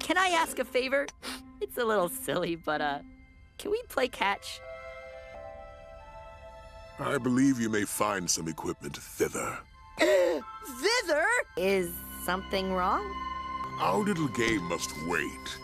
Can I ask a favor? It's a little silly, but, uh, can we play catch? I believe you may find some equipment thither. Thither? Is something wrong? Our little game must wait.